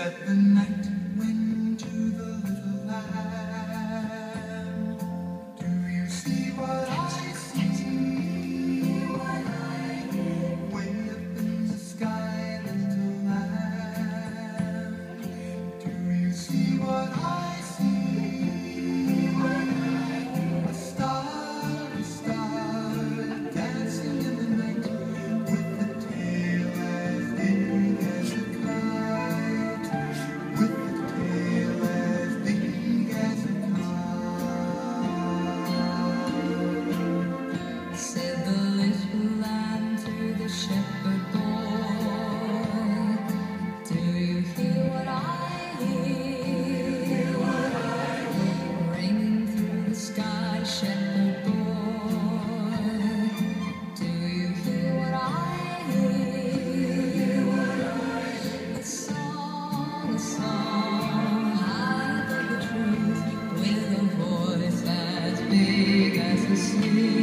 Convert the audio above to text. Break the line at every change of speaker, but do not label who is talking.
that the night
sleep as we sleep.